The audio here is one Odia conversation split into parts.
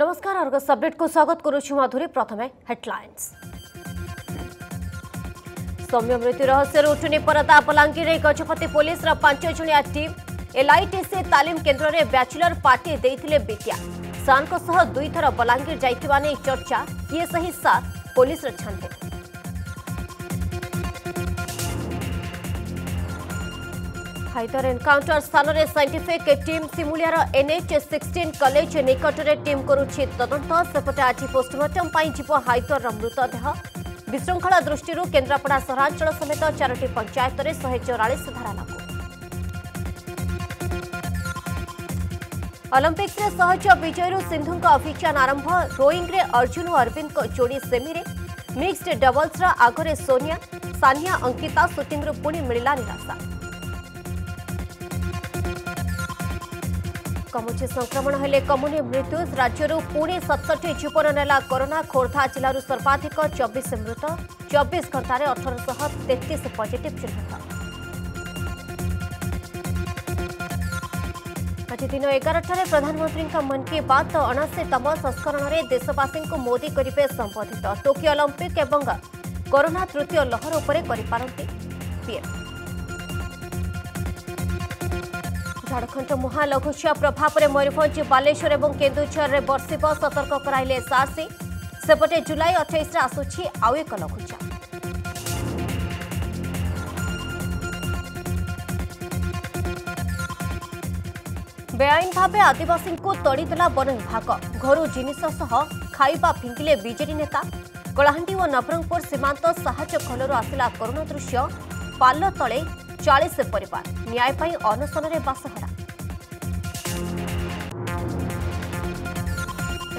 नमस्कार अर्गस अपडेट को स्वागत करुछु माधुरी प्रथमे हेडलाइंस सौम्य मृत्यु रहस्य उठुनी परदा बलांगीर गजपति पुलिस पाँच जणिया टीम एलआईटीसी तालीम केन्द्र में ब्याचलर पार्टी देते विद्या सार्क सह दुई थर बलांगीर जाने चर्चा किए सही सार पुलिस छानबीन ହାଇଦର ଏନ୍କାଉଣ୍ଟର ସ୍ଥାନରେ ସାଇଣ୍ଟିଫିକ୍ ଟିମ୍ ସିମୁଳିଆର ଏନ୍ଏଚ୍ ସିକ୍ସଟିନ୍ କଲେଜ ନିକଟରେ ଟିମ୍ କରୁଛି ତଦନ୍ତ ସେପଟେ ଆଜି ପୋଷ୍ଟମର୍ଟମ୍ ପାଇଁ ଯିବ ହାଇଦରର ମୃତଦେହ। ବିଶୃଙ୍ଖଳା ଦୃଷ୍ଟିରୁ କେନ୍ଦ୍ରାପଡ଼ା ସହରାଞ୍ଚଳ ସମେତ ଚାରୋଟି ପଞ୍ଚାୟତରେ ଶହେ ଚଉରାଳିଶ ଧାରା ଲାଗୁ ଅଲିମ୍ପିକ୍ସରେ ସହଜ ବିଜୟରୁ ସିନ୍ଧୁଙ୍କ ଅଭିଯାନ ଆରମ୍ଭ। ରୋଇଂରେ ଅର୍ଜୁନ ଓ ଅରବିନ୍ଦଙ୍କ ଯୋଡ଼ି ସେମିରେ। ମିକ୍ସଡ ଡବଲ୍ସର ଆଗରେ ସୋନିଆ। ସାନିଆ ଅଙ୍କିତା ସୁଟିଂରୁ ପୁଣି ମିଳିଲା ନିରାଶା। कमुचे संक्रमण हेले कमुनि मृत्यु राज्य पुणि सतसठी जीवन नेला कोरोना खोर्धा जिलू सर्वाधिक चबीस मृत चबीस घंटे अठरशह तेतीस पजिट चिन्ह आज दिन एगारठार प्रधानमंत्री मन की बात अणाशीतम संस्करण में देशवासी मोदी करेंगे संबोधित टोकियो ओलंपिक और कोरोना तृतीय लहर उपर कर ଝାଡ଼ଖଣ୍ଡ ମହାଲଘୁଚାପ ପ୍ରଭାବରେ ମୟୂରଭଞ୍ଜ ବାଲେଶ୍ୱର ଏବଂ କେନ୍ଦୁଝରରେ ବର୍ଷିବ ସତର୍କ କରାଇଲେ ଏସ୍ଆର୍ସି ସେପଟେ ଜୁଲାଇ ଅଠେଇଶରେ ଆସୁଛି ଆଉ ଏକ ଲଘୁଚାପ। ବେଆଇନ ଭାବେ ଆଦିବାସୀଙ୍କୁ ତଡ଼ିଦେଲା ବନ ବିଭାଗ। ଘରୁ ଜିନିଷ ସହ ଖାଇବା ଫିଙ୍ଗିଲେ ବିଜେଡି ନେତା। କଳାହାଣ୍ଡି ଓ ନବରଙ୍ଗପୁର ସୀମାନ୍ତ ସାହାଯ୍ୟ ଖୋଲରୁ ଆସିଲା କରୋନା ଦୃଶ୍ୟ। ପାଲ ତଳେ ଚାଳିଶ ପରିବାର ନ୍ୟାୟ ପାଇଁ ଅନଶନରେ ବାସହରା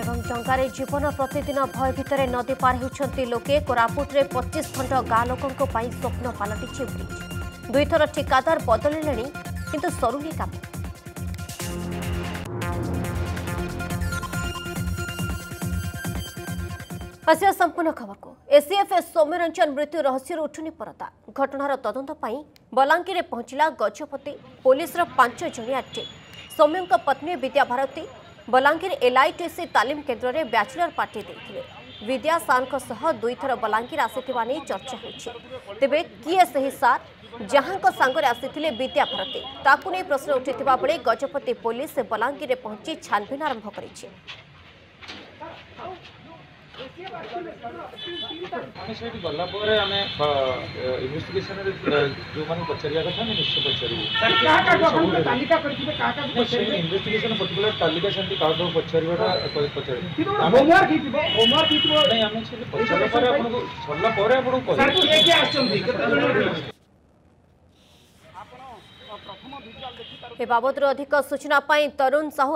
ଏବଂ ଜଙ୍ଗାରେ ଜୀବନ ପ୍ରତିଦିନ ଭୟ ଭିତରେ ନଦୀ ପାର ହେଉଛନ୍ତି ଲୋକେ କୋରାପୁଟରେ ପଚିଶ ଖଣ୍ଡ ଗାଁ ଲୋକଙ୍କ ପାଇଁ ସ୍ୱପ୍ନ ପାଲଟିଛି ବ୍ରିଜ୍। ଦୁଇଥର ଠିକାଦାର ବଦଳିଲେଣି କିନ୍ତୁ ସରୁନି କାମ। ଆସିବା ସମ୍ପୂର୍ଣ୍ଣ ଖବରକୁ। ଏସିଏଫ୍ ସୌମ୍ୟରଞ୍ଜନ ମୃତ୍ୟୁ ରହସ୍ୟରୁ ଉଠୁନି ପରଦା। ଘଟଣାର ତଦନ୍ତ ପାଇଁ ବଲାଙ୍ଗୀରରେ ପହଞ୍ଚିଲା ଗଜପତି ପୋଲିସର ପାଞ୍ଚ ଜଣିଆ ଟିମ୍। ସୌମ୍ୟଙ୍କ ପତ୍ନୀ ବିଦ୍ୟାଭାରତୀ ବଲାଙ୍ଗୀର ଏଲ୍ଆଇଟିସି ତାଲିମ କେନ୍ଦ୍ରରେ ବ୍ୟାଚଲର ପାର୍ଟି ଦେଇଥିଲେ। ବିଦ୍ୟା ସାର୍ଙ୍କ ସହ ଦୁଇଥର ବଲାଙ୍ଗୀର ଆସିଥିବା ନେଇ ଚର୍ଚ୍ଚା ହେଉଛି ତେବେ କିଏ ସେହି ସାର୍? ଯାହାଙ୍କ ସାଙ୍ଗରେ ଆସିଥିଲେ ବିଦ୍ୟାଭାରତୀ ତାକୁ ନେଇ ପ୍ରଶ୍ନ ଉଠିଥିବା ବେଳେ ଗଜପତି ପୋଲିସ ବଲାଙ୍ଗୀରରେ ପହଞ୍ଚି ଛାନଭିନ୍ ଆରମ୍ଭ କରିଛି। ଆମେ ସେଇଠି ଗଲା ପରେ ଆମେ ଇନଭେଷ୍ଟିଗେସନରେ ଯେଉଁମାନେ ପଚାରିବା କଥା ଆମେ ନିଶ୍ଚୟ ପଚାରିବୁ ତାଲିକା କରିଥିବେ କାହା କାହାକୁ ନାଇଁ, ସେଇ ପଚାରିବେ ଇନଭେଷ୍ଟିଗେସନ ପର୍ଟିକୁଲାର ତାଲିକା ସେମିତି କାହାକୁ ପଚାରିବାଟା ପ- ପଚାରିବୁ କିନ୍ତୁ ଆମେ ହୋମୱାର୍କ ହେଇଥିବ ହୋମୱାର୍କ ହେଇଥିବ ନାଇଁ ଆମେ ସେଠି ପଚାରିଲା ପରେ ଆପଣଙ୍କୁ ସରିଲା ପରେ ଆପଣଙ୍କୁ ସାର୍ କହିବୁ କିଏ କିଏ ଆସିଛନ୍ତି କେତେ ଜଣ ଏ ବାବଦରେ ଅଧିକ ସୂଚନା ପାଇଁ ତରୁଣ ସାହୁ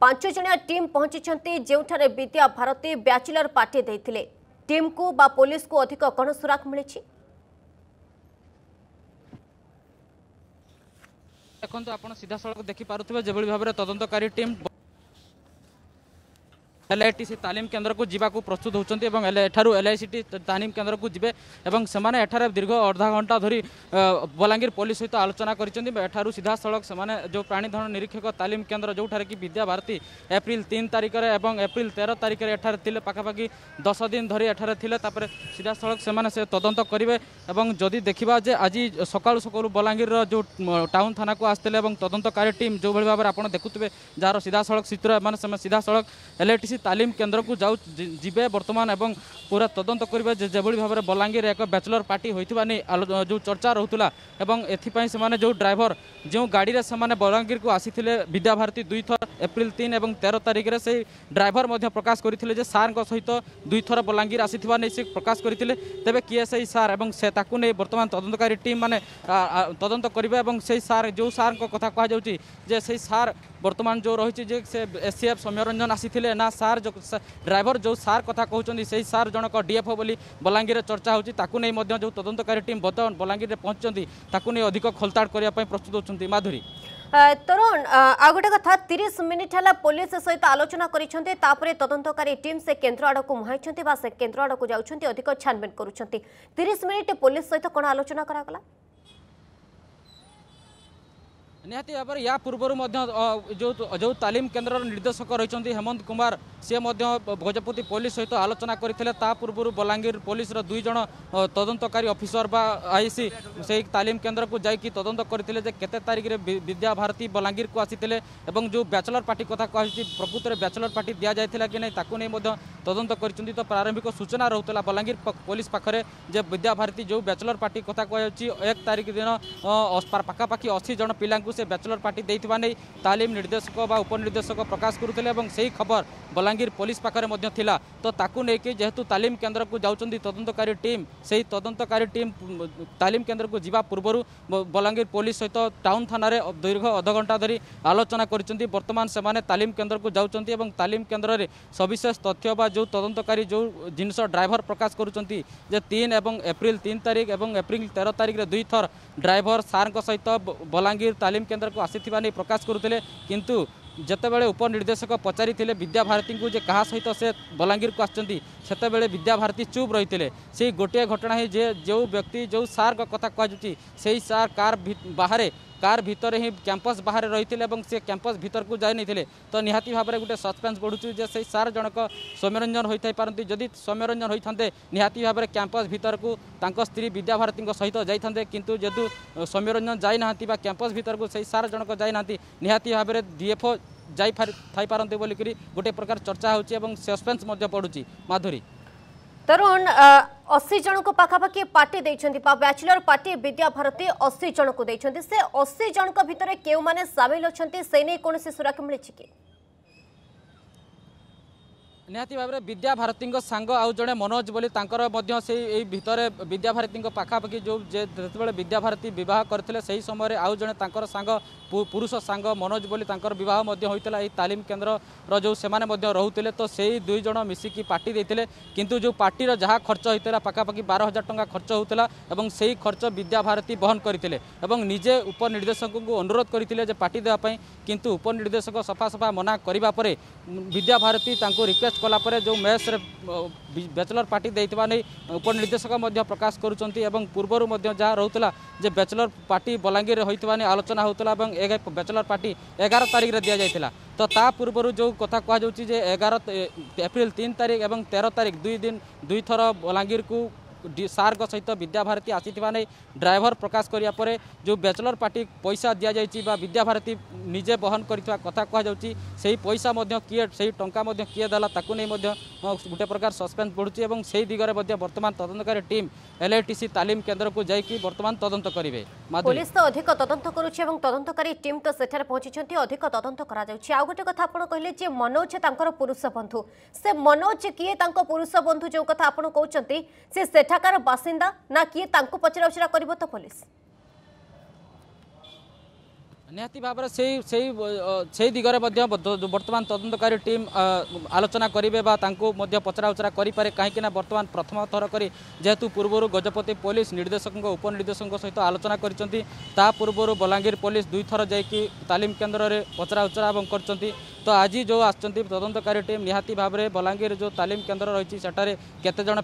পাঁচ জনিয়া টিম পঞ্চিছন্তি যেউঠারে বিদ্যা ভারতী ব্যাচেলর পার্টি দেইথিলে টিমকু বা পুলিশকু অধিক কোন সুরাক মিলিছি দেখুন আপনার সিধাসলখ দেখিপারে যেভাবে ভাবে তদন্তকারী টিম এলআইটিসি তালিম কেন্দ্রক যাওয়া প্রস্তুত হচ্ছেন এবং এঠার এলআইসিটি তালিম কেন্দ্রক যাবে এবং সে এঠার দীর্ঘ অর্ধা ঘণ্টা ধর বলাঙ্গীর পুলিশ সহ আলোচনা করেছেন এঠার সিধাসলখ সে যে প্রাণীধন নিরীক্ষক তালিম কেন্দ্র যেঠার কি বিদ্যাভারতী এপ্রিল তিন তারিখের এবং এপ্রিল তের তারিখের এঠার লে পাখাপাখি দশ দিন ধর এঠার লে তাপরে সিধাসলখ সে সে তদন্ত করবে এবং যদি দেখা যে আজ সকাল সকাল বলাঙ্গীর যে টাউন থানাকে আসলে এবং তদন্তকারী টিম যেভাবে ভাবে আপনার দেখুবে যার সিধাসলখ চিত্র এমন সে সিধাসলখ এলআইটিসি ଦେଖୁଥିବେ ଯାହାର ସିଧାସଳଖ ଚିତ୍ର ଏମାନେ ସେମାନେ ସିଧାସଳଖ ଏଲ୍ଆଇଟିସି ତାଲିମ କେନ୍ଦ୍ରକୁ ଯାଉ ଯି- ଯିବେ ବର୍ତ୍ତମାନ ଏବଂ ପୁରା ତଦନ୍ତ କରିବେ ଯେ ଯେଭଳି ଭାବରେ ବଲାଙ୍ଗୀର ଏକ ବ୍ୟାଚଲର ପାର୍ଟି ହୋଇଥିବା ନେଇ ଆଲୋ- ଯେଉଁ ଚର୍ଚ୍ଚା ରହୁଥିଲା ଏବଂ ଏଥିପାଇଁ ସେମାନେ ଯେଉଁ ଡ୍ରାଇଭର ଯେଉଁ ଗାଡ଼ିରେ ସେମାନେ ବଲାଙ୍ଗୀରକୁ ଆସିଥିଲେ ବିଦ୍ୟାଭାରତୀ ଦୁଇଥର ଏପ୍ରିଲ ତିନି ଏବଂ ତେର ତାରିଖରେ ସେହି ଡ୍ରାଇଭର ମଧ୍ୟ ପ୍ରକାଶ କରିଥିଲେ ଯେ ସାର୍ଙ୍କ ସହିତ ଦୁଇଥର ବଲାଙ୍ଗୀର ଆସିଥିବା ନେଇ ସେ ପ୍ରକାଶ କରିଥିଲେ। ତେବେ କିଏ ସେହି ସାର୍ ଏବଂ ସେ ତାକୁ ନେଇ ବର୍ତ୍ତମାନ ତଦନ୍ତକାରୀ ଟିମ୍ ମାନେ ଆ, ଆ, ତଦନ୍ତ କରିବେ ଏବଂ ସେହି ସାର୍ ଯେଉଁ ସାର୍ଙ୍କ କଥା କୁହାଯାଉଛି ଯେ ସେହି ସାର୍ ବର୍ତ୍ତମାନ ଯେଉଁ ରହିଛି ଯେ ସେ ଏସିଏଫ୍ ସୌମ୍ୟରଞ୍ଜନ ଆସିଥିଲେ ନା ସାର୍ ଯେଉଁ ସା- ଡ୍ରାଇଭର ଯେଉଁ ସାର୍ କଥା କହୁଛନ୍ତି ସେହି ସାର୍ ଜଣକ ଡିଏଫ୍ଓ ବୋଲି ବଲାଙ୍ଗୀରରେ ଚର୍ଚ୍ଚା ହେଉଛି ତାକୁ ନେଇ ମଧ୍ୟ ଯେଉଁ ତଦନ୍ତକାରୀ ଟିମ୍ ବର୍ତ୍ତମାନ ବଲାଙ୍ଗୀରରେ ପହଞ୍ଚିଛନ୍ତି ତାକୁ ନେଇ ଅଧିକ ଖୋଲତାଡ଼ କରିବା ପାଇଁ ପ୍ରସ୍ତୁତ ହେଉଛନ୍ତି ମାଧୁରୀ ଆ, ତରୁଣ ଆ, ଆଉ ଗୋଟେ କଥା ତିରିଶ ମିନିଟ୍ ହେଲା ପୋଲିସ ସହିତ ଆଲୋଚନା କରିଛନ୍ତି ତାପରେ ତଦନ୍ତକାରୀ ଟିମ୍ ସେ କେନ୍ଦ୍ର ଆଡ଼କୁ ମୁହାଁଇଛନ୍ତି ବା ସେ କେନ୍ଦ୍ର ଆଡ଼କୁ ଯାଉଛନ୍ତି ଅଧିକ ଛାନଭିନ୍ କରୁଛନ୍ତି ତିରିଶ ମିନିଟ୍ ପୋଲିସ ସହିତ କ'ଣ ଆଲୋଚନା କରାଗଲା ନିହାତି ଭାବରେ ୟା ପୂର୍ବରୁ ମଧ୍ୟ ଅ, ଯେଉଁ ଯେଉଁ ତାଲିମ କେନ୍ଦ୍ରର ନିର୍ଦ୍ଦେଶକ ରହିଛନ୍ତି ହେମନ୍ତ କୁମାର ସିଏ ମଧ୍ୟ ଗଜପତି ପୋଲିସ ସହିତ ଆଲୋଚନା କରିଥିଲେ। ତା ପୂର୍ବରୁ ବଲାଙ୍ଗୀର ପୋଲିସର ଦୁଇ ଜଣ ଅ, ତଦନ୍ତକାରୀ ଅଫିସର ବା ଆଇସି ସେହି ତାଲିମ କେନ୍ଦ୍ରକୁ ଯାଇକି ତଦନ୍ତ କରିଥିଲେ ଯେ କେତେ ତାରିଖରେ ବି- ବିଦ୍ୟାଭାରତୀ ବଲାଙ୍ଗୀରକୁ ଆସିଥିଲେ ଏବଂ ଯେଉଁ ବ୍ୟାଚଲର ପାର୍ଟି କଥା କୁହାଯାଇଛି ପ୍ରକୃତରେ ବ୍ୟାଚଲର ପାର୍ଟି ଦିଆଯାଇଥିଲା କି ନାହିଁ ତାକୁ ନେଇ ମଧ୍ୟ तदंत कर तो प्रारंभिक सूचना रोला बलांगीर पुलिस पाखे जे विद्याभारती जो बैचलर पार्टी कथा कह एक तारिख दिन पखापाखि अशी जन पिला बैचलर पार्टी नहीं तालीम निर्देशक उपनिर्देशक प्रकाश करुले से ही खबर बलांगीर पुलिस पाखे तो ताकू जेहेतु तालीम केन्द्र को जाऊँ तदंतकारी टीम से ही तदंतकारी टीम तालीम केन्द्र को जवा पूर्व बलांगीर पुलिस सहित टाउन थाना दीर्घ अधघंटा धरी आलोचना करतीम केन्द्र को जाऊँ तालीम केन्द्र में सविशेष तथ्य ତାଲିମ କେନ୍ଦ୍ରକୁ ଯାଉଛନ୍ତି ଏବଂ ତାଲିମ କେନ୍ଦ୍ରରେ ସବିଶେଷ ତଥ୍ୟ ବା ଯେଉଁ ତଦନ୍ତକାରୀ ଯେଉଁ ଜିନିଷ ଡ୍ରାଇଭର ପ୍ରକାଶ କରୁଛନ୍ତି ଯେ ତିନି ଏବଂ ଏପ୍ରିଲ ତିନି ତାରିଖ ଏବଂ ଏପ୍ରିଲ ତେର ତାରିଖରେ ଦୁଇଥର ଡ୍ରାଇଭର ସାର୍ଙ୍କ ସହିତ ବ- ବଲାଙ୍ଗୀର ତାଲିମ କେନ୍ଦ୍ରକୁ ଆସିଥିବା ନେଇ ପ୍ରକାଶ କରୁଥିଲେ କିନ୍ତୁ ଯେତେବେଳେ ଉପନିର୍ଦ୍ଦେଶକ ପଚାରିଥିଲେ ବିଦ୍ୟାଭାରତୀଙ୍କୁ ଯେ କାହା ସହିତ ସେ ବଲାଙ୍ଗୀରକୁ ଆସିଛନ୍ତି ସେତେବେଳେ ବିଦ୍ୟାଭାରତୀ ଚୁପ୍ ରହିଥିଲେ ସେଇ ଗୋଟିଏ ଘଟଣା ହିଁ ଯେ ଯେଉଁ ବ୍ୟକ୍ତି ଯେଉଁ ସାର୍ଙ୍କ କଥା କୁହାଯାଉଛି ସେହି ସାର୍ କାର୍ ଭି- ବାହାରେ କାର୍ ଭିତରେ ହିଁ କ୍ୟାମ୍ପସ୍ ବାହାରେ ରହିଥିଲେ ଏବଂ ସେ କ୍ୟାମ୍ପସ୍ ଭିତରକୁ ଯାଇ ନେଇଥିଲେ ତ ନିହାତି ଭାବରେ ଗୋଟେ ସସ୍ପେନ୍ସ ବଢ଼ୁଛି ଯେ ସେଇ ସାର୍ ଜଣକ ସୌମ୍ୟରଞ୍ଜନ ହୋଇଥାଇପାରନ୍ତି ଯଦି ସୌମ୍ୟରଞ୍ଜନ ହୋଇଥାନ୍ତେ ନିହାତି ଭାବରେ କ୍ୟାମ୍ପସ୍ ଭିତରକୁ ତାଙ୍କ ସ୍ତ୍ରୀ ବିଦ୍ୟାଭାରତୀଙ୍କ ସହିତ ଯାଇଥାନ୍ତେ କିନ୍ତୁ ଯେହେତୁ ଅ, ସୌମ୍ୟରଞ୍ଜନ ଯାଇନାହାନ୍ତି ବା କ୍ୟାମ୍ପସ୍ ଭିତରକୁ ସେଇ ସାର୍ ଜଣକ ଯାଇନାହାନ୍ତି ନିହାତି ଭାବରେ ଡିଏଫ୍ଓ ଯାଇ ଥାଇପାରନ୍ତି ବୋଲିକରି ଗୋଟେ ପ୍ରକାର ଚର୍ଚ୍ଚା ହେଉଛି ଏବଂ ସସ୍ପେନ୍ସ ମଧ୍ୟ ପଡ଼ୁଛି ମାଧୁରୀ ତରୁଣ ଅଶୀ ଜଣଙ୍କୁ ପାଖାପାଖି ପାର୍ଟି ଦେଇଛନ୍ତି ବା ବ୍ୟାଚଲର ପାର୍ଟି ବିଦ୍ୟାଭାରତୀ ଅଶୀ ଜଣଙ୍କୁ ଦେଇଛନ୍ତି। ସେ ଅଶୀ ଜଣଙ୍କ ଭିତରେ କେଉଁମାନେ ସାମିଲ ଅଛନ୍ତି ସେ ନେଇ କୌଣସି ସୁରାକ ମିଳିଛି କି? ନିହାତି ଭାବରେ ବିଦ୍ୟାଭାରତୀଙ୍କ ସାଙ୍ଗ ଆଉ ଜଣେ ମନୋଜ ବୋଲି ତାଙ୍କର ମଧ୍ୟ ସେଇ ଏଇ ଭିତରେ ବିଦ୍ୟାଭାରତୀଙ୍କ ପାଖାପାଖି ଯେଉଁ ଯେ ଯେତେବେଳେ ବିଦ୍ୟାଭାରତୀ ବିବାହ କରିଥିଲେ ସେହି ସମୟରେ ଆଉ ଜଣେ ତାଙ୍କର ସାଙ୍ଗ ପୁ- ପୁରୁଷ ସାଙ୍ଗ ମନୋଜ ବୋଲି ତାଙ୍କର ବିବାହ ମଧ୍ୟ ହୋଇଥିଲା। ଏହି ତାଲିମ କେନ୍ଦ୍ରର ଯେଉଁ ସେମାନେ ମଧ୍ୟ ରହୁଥିଲେ ତ ସେଇ ଦୁଇ ଜଣ ମିଶିକି ପାର୍ଟି ଦେଇଥିଲେ। କିନ୍ତୁ ଯେଉଁ ପାର୍ଟିର ଯାହା ଖର୍ଚ୍ଚ ହୋଇଥିଲା ପାଖାପାଖି ବାର ହଜାର ଟଙ୍କା ଖର୍ଚ୍ଚ ହେଉଥିଲା ଏବଂ ସେହି ଖର୍ଚ୍ଚ ବିଦ୍ୟାଭାରତୀ ବହନ କରିଥିଲେ ଏବଂ ନିଜେ ଉପନିର୍ଦ୍ଦେଶକଙ୍କୁ ଅନୁରୋଧ କରିଥିଲେ ଯେ ପାର୍ଟି ଦେବା ପାଇଁ। କିନ୍ତୁ ଉପନିର୍ଦ୍ଦେଶକ ସଫା ସଫା ମନା କରିବା ପରେ ଉମ୍, ବିଦ୍ୟାଭାରତୀ ତାଙ୍କୁ ରିକ୍ୱେଷ୍ଟ କଲା ପରେ ଯେଉଁ ମେସ୍ରେ ବ୍ୟାଚଲର ପାର୍ଟି ଦେଇଥିବା ନେଇ ଉପନିର୍ଦ୍ଦେଶକ ମଧ୍ୟ ପ୍ରକାଶ କରୁଛନ୍ତି ଏବଂ ପୂର୍ବରୁ ମଧ୍ୟ ଯାହା ରହୁଥିଲା ଯେ ବ୍ୟାଚଲର ପାର୍ଟି ବଲାଙ୍ଗୀରରେ ହୋଇଥିବା ନେଇ ଆଲୋଚନା ହେଉଥିଲା ଏବଂ ଏ ବ୍ୟାଚଲର ପାର୍ଟି ଏଗାର ତାରିଖରେ ଦିଆଯାଇଥିଲା। ତ ତା ପୂର୍ବରୁ ଯେଉଁ କଥା କୁହାଯାଉଛି ଯେ ଏଗାର ଏପ୍ରିଲ ତିନି ତାରିଖ ଏବଂ ତେର ତାରିଖ ଦୁଇ ଦିନ ଦୁଇଥର ବଲାଙ୍ଗୀରକୁ ଡି- ସାର୍ଙ୍କ ସହିତ ବିଦ୍ୟାଭାରତୀ ଆସିଥିବା ନେଇ ଡ୍ରାଇଭର ପ୍ରକାଶ କରିବା ପରେ ଯେଉଁ ବ୍ୟାଚଲର ପାର୍ଟି ପଇସା ଦିଆଯାଇଛି ବା ବିଦ୍ୟାଭାରତୀ ନିଜେ ବହନ କରିଥିବା କଥା କୁହାଯାଉଛି ସେହି ପଇସା ମଧ୍ୟ କିଏ ସେହି ଟଙ୍କା ମଧ୍ୟ କିଏ ଦେଲା ତାକୁ ନେଇ ମଧ୍ୟ ଅ, ଗୋଟେ ପ୍ରକାର ସସ୍ପେନ୍ସ ବଢ଼ୁଛି ଏବଂ ସେହି ଦିଗରେ ମଧ୍ୟ ବର୍ତ୍ତମାନ ତଦନ୍ତକାରୀ ଟିମ୍ ଏଲ୍ଆଇଟିସି ତାଲିମ କେନ୍ଦ୍ରକୁ ଯାଇକି ବର୍ତ୍ତମାନ ତଦନ୍ତ କରିବେ। ମାଧୁରୀ পুলিশ তো অধিক তদন্ত করুছে এবং তদন্তকারী টিম তো সেঠারে পৌঁছিছেন অধিক তদন্ত করা যাচ্ছে আউ গোটে কথা আপনার কহিলেন যে মনোজ তাঁর পুরুষ বন্ধু সে মনোজ কিয়ে তাঁর পুরুষ বন্ধু যে কথা আপনার কৌন সে সেঠাকার বাসিন্দা না কিয়ে তাঁকু পচরা উচরা করব তো পুলিশ ନିହାତି ଭାବରେ ସେଇ ସେଇ ସେଇ ଦିଗରେ ମଧ୍ୟ ବର୍ତ୍ତମାନ ତଦନ୍ତକାରୀ ଟିମ୍ ଆଲୋଚନା କରିବେ ବା ତାଙ୍କୁ ମଧ୍ୟ ପଚରାଉଚରା କରିପାରେ କାହିଁକି ନା ବର୍ତ୍ତମାନ ପ୍ରଥମ ଥର କରି ଯେହେତୁ ପୂର୍ବରୁ ଗଜପତି ପୋଲିସ ନିର୍ଦ୍ଦେଶକଙ୍କ ଉପନିର୍ଦ୍ଦେଶକଙ୍କ ସହିତ ଆଲୋଚନା କରିଛନ୍ତି ତା ପୂର୍ବରୁ ବଲାଙ୍ଗୀର ପୋଲିସ ଦୁଇଥର ଯାଇକି ତାଲିମ କେନ୍ଦ୍ରରେ ପଚରାଉଚରା ଏବଂ କରିଛନ୍ତି তো আজি যে আসছেন তদন্তকারী টিম নিহতি ভাবে বলাঙ্গীর যে তালিম কেন্দ্র রয়েছে সেটার কেতজন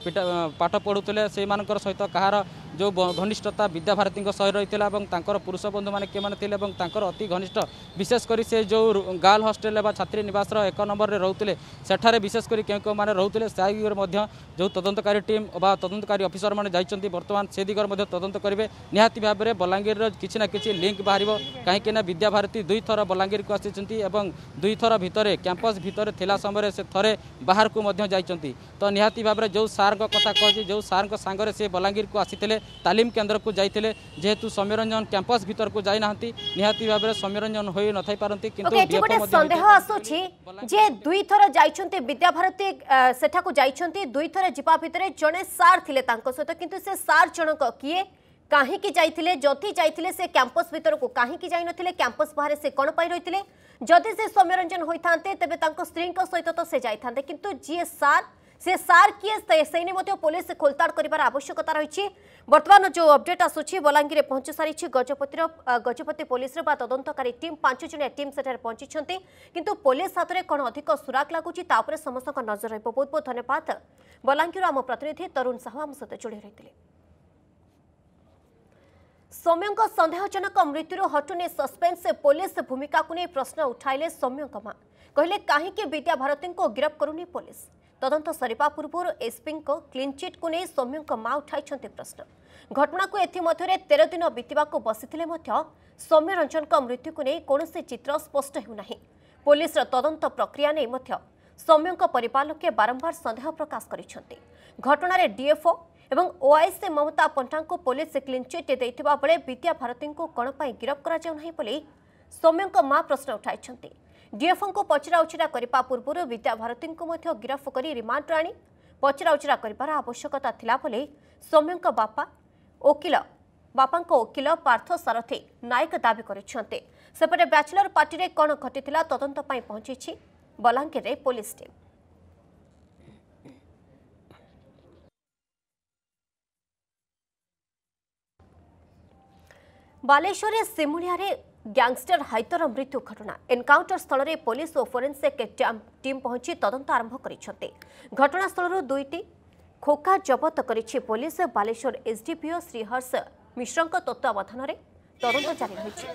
পাঠ পড়ুলে সেই সহিত কাহার যে ঘনিষ্ঠতা বিদ্যাভারতী সহ রয়েছে এবং তাঁর পুরুষ বন্ধু মানে কে লে এবং তাঁর অতি ঘনিষ্ঠ বিশেষ করে সে যে গার্ল হস্টেল বা ছাত্রী নিবাসর এক নম্বরের রুলে সেঠারে বিশেষ করে কেউ কেউ মানে রুলে সেই মধ্যে যে তদন্তকারী টিম বা তদন্তকারী অফিসর মানে যাই বর্তমান সে দিগর মধ্যে তদন্ত করবে নিহতি ভাবে বলাঙ্গীর কিছু না কিছু লিঙ্ক বাহার কিন্তু না বিদ্যাভারতী দুইথর বলাঙ্গীরকে আসিছেন এবং দুইথর থর ভিতরে ক্যাম্পস ভিতরে লা সময় সে থরে বাহারকু যাই তো নিহতি ভাবে যে সার্ক কথা কী যে সার্ক সাগরে সে বলাঙ্গীরকু আসিলে তালিম কেন্দ্রকু যাই যেহেতু সমীরঞ্জন ক্যাম্পস ভিতরকু যাই না নিহতি ভাবে সমীরঞ্জন হয়ে নথাইপারতি কিন্তু সন্দেহ আসুছি যে দুই থর যাই বিদ্যাভারতী সেঠাকু যাই দুই থর যা ভিতরে জনে সার লে তাঙ্ক সহ কিন্তু সে সার জনক কিয়ে କାହିଁକି ଯାଇଥିଲେ ଯଦି ଯାଇଥିଲେ ସେ କ୍ୟାମ୍ପସ୍ ଭିତରକୁ କାହିଁକି ଯାଇନଥିଲେ କ୍ୟାମ୍ପସ୍ ବାହାରେ ସେ କ'ଣ ପାଇଁ ରହିଥିଲେ ଯଦି ସେ ସୌମ୍ୟରଞ୍ଜନ ହୋଇଥାନ୍ତେ ତେବେ ତାଙ୍କ ସ୍ତ୍ରୀଙ୍କ ସହିତ ତ ସେ ଯାଇଥାନ୍ତେ। କିନ୍ତୁ ଯିଏ ସାର୍ ସେ ସାର୍ କିଏ ସେଇ ମଧ୍ୟ ପୋଲିସ ଖୋଲତାଡ଼ କରିବାର ଆବଶ୍ୟକତା ରହିଛି। ବର୍ତ୍ତମାନ ଯେଉଁ ଅପଡେଟ୍ ଆସୁଛି ବଲାଙ୍ଗୀରରେ ପହଞ୍ଚି ସାରିଛି ଗଜପତିର ଗଜପତି ପୋଲିସର ବା ତଦନ୍ତକାରୀ ଟିମ୍। ପାଞ୍ଚ ଜଣିଆ ଟିମ୍ ସେଠାରେ ପହଞ୍ଚିଛନ୍ତି। କିନ୍ତୁ ପୋଲିସ ହାତରେ କ'ଣ ଅଧିକ ସୁରାକ ଲାଗୁଛି ତା ଉପରେ ସମସ୍ତଙ୍କ ନଜର ରହିବ। ବହୁତ ବହୁତ ଧନ୍ୟବାଦ। ବଲାଙ୍ଗୀରର ଆମ ପ୍ରତିନିଧି ତରୁଣ ସାହୁ ଆମ ସହିତ ଯୋଡ଼ି ରହିଥିଲେ। ସୌମ୍ୟଙ୍କ ସନ୍ଦେହଜନକ ମୃତ୍ୟୁରୁ ହଟୁନି ସସ୍ପେନ୍ସ ପୋଲିସ ଭୂମିକାକୁ ନେଇ ପ୍ରଶ୍ନ ଉଠାଇଲେ ସୌମ୍ୟଙ୍କ ମା। କହିଲେ କାହିଁକି ବିଦ୍ୟା ଭାରତୀଙ୍କୁ ଗିରଫ କରୁନି ପୋଲିସ ତଦନ୍ତ ସରିବା ପୂର୍ବରୁ ଏସ୍ପିଙ୍କ କ୍ଲିନ୍ଚିଟ୍କୁ ନେଇ ସୌମ୍ୟଙ୍କ ମା ଉଠାଇଛନ୍ତି ପ୍ରଶ୍ନ। ଘଟଣାକୁ ଏଥିମଧ୍ୟରେ ତେର ଦିନ ବିତିବାକୁ ବସିଥିଲେ ମଧ୍ୟ ସୌମ୍ୟ ରଞ୍ଜନଙ୍କ ମୃତ୍ୟୁକୁ ନେଇ କୌଣସି ଚିତ୍ର ସ୍ପଷ୍ଟ ହେଉନାହିଁ। ପୋଲିସର ତଦନ୍ତ ପ୍ରକ୍ରିୟା ନେଇ ମଧ୍ୟ ସୌମ୍ୟଙ୍କ ପରିବାର ଲୋକେ ବାରମ୍ବାର ସନ୍ଦେହ ପ୍ରକାଶ କରିଛନ୍ତି। ଘଟଣାରେ ଡିଏଫ୍ଓ ଏବଂ ଓଆଇସି ମମତା ପଣ୍ଟାଙ୍କୁ ପୋଲିସ କ୍ଲିନ୍ଚିଟ୍ ଦେଇଥିବା ବେଳେ ବିଦ୍ୟା ଭାରତୀଙ୍କୁ କ'ଣ ପାଇଁ ଗିରଫ କରାଯାଉ ନାହିଁ ବୋଲି ସୌମ୍ୟଙ୍କ ମା ପ୍ରଶ୍ନ ଉଠାଇଛନ୍ତି। ଡିଏଫ୍ଓଙ୍କୁ ପଚରାଉଚରା କରିବା ପୂର୍ବରୁ ବିଦ୍ୟା ଭାରତୀଙ୍କୁ ମଧ୍ୟ ଗିରଫ କରି ରିମାଣ୍ଡରେ ଆଣି ପଚରାଉଚରା କରିବାର ଆବଶ୍ୟକତା ଥିଲା ବୋଲି ସୌମ୍ୟଙ୍କ ବାପା ଓକିଲ ବାପାଙ୍କ ଓକିଲ ପାର୍ଥ ସାରଥୀ ନାୟକ ଦାବି କରିଛନ୍ତି। ସେପଟେ ବ୍ୟାଚଲର ପାର୍ଟିରେ କ'ଣ ଘଟିଥିଲା ତଦନ୍ତ ପାଇଁ ପହଞ୍ଚିଛି। ବଲାଙ୍ଗୀରରେ ପୋଲିସ ଟିମ୍। ବାଲେଶ୍ୱରରେ ସିମୁଳିଆରେ ଗ୍ୟାଙ୍ଗଷ୍ଟର ହାଇତର ମୃତ୍ୟୁ ଘଟଣା ଏନ୍କାଉଣ୍ଟର ସ୍ଥଳରେ ପୋଲିସ ଓ ଫୋରେନ୍ସିକ୍ ଟିମ୍ ପହଞ୍ଚି ତଦନ୍ତ ଆରମ୍ଭ କରିଛନ୍ତି ଘଟଣାସ୍ଥଳରୁ ଦୁଇଟି ଖୋକା ଜବତ କରିଛି ପୋଲିସ ବାଲେଶ୍ୱର ଏସ୍ଡିପିଓ ଶ୍ରୀହର୍ଷ ମିଶ୍ରଙ୍କ ତତ୍ତ୍ୱାବଧାନରେ ତଦନ୍ତ ଜାରି ରହିଛି